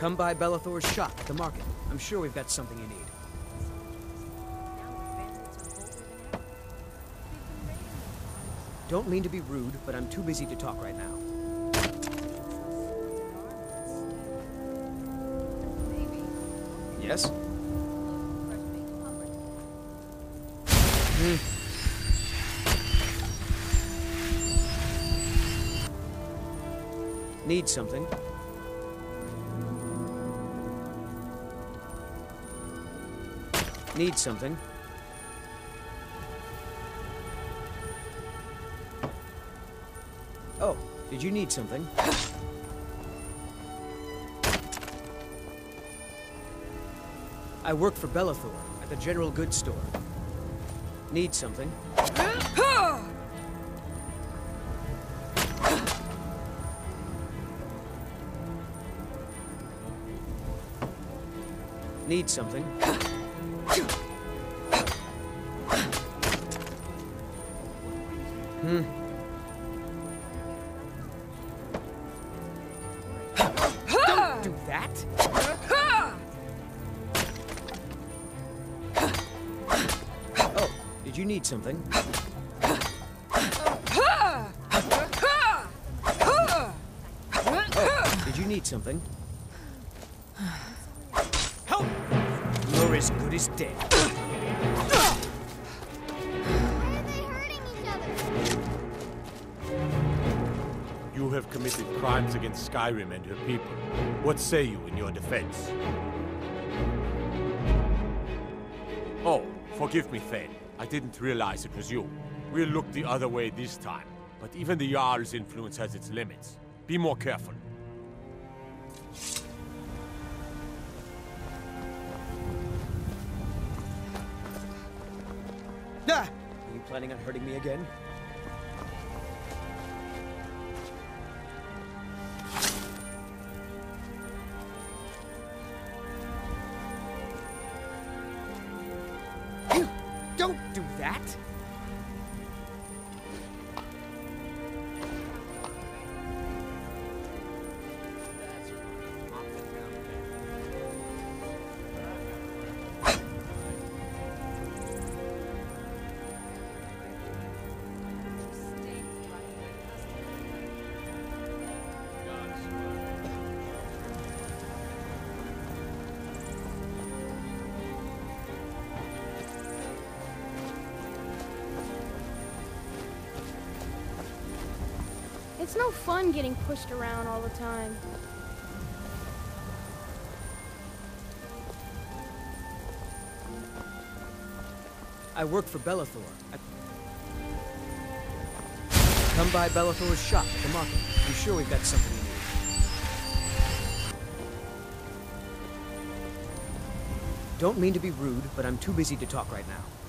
Come by Belethor's shop at the market. I'm sure we've got something you need. Don't mean to be rude, but I'm too busy to talk right now. Yes? Hmm. Need something? Need something? Oh, did you need something? I work for Belethor at the general goods store. Need something? Need something? Hmm. Don't do that! Oh, did you need something? Oh, did you need something? You're as good as dead. You have committed crimes against Skyrim and her people. What say you in your defense? Oh, forgive me, Thane. I didn't realize it was you. We'll look the other way this time. But even the Jarl's influence has its limits. Be more careful. Are you planning on hurting me again? It's no fun getting pushed around all the time. I work for Belethor. I... Come by Belethor's shop the market. I'm sure we've got something you need. Don't mean to be rude, but I'm too busy to talk right now.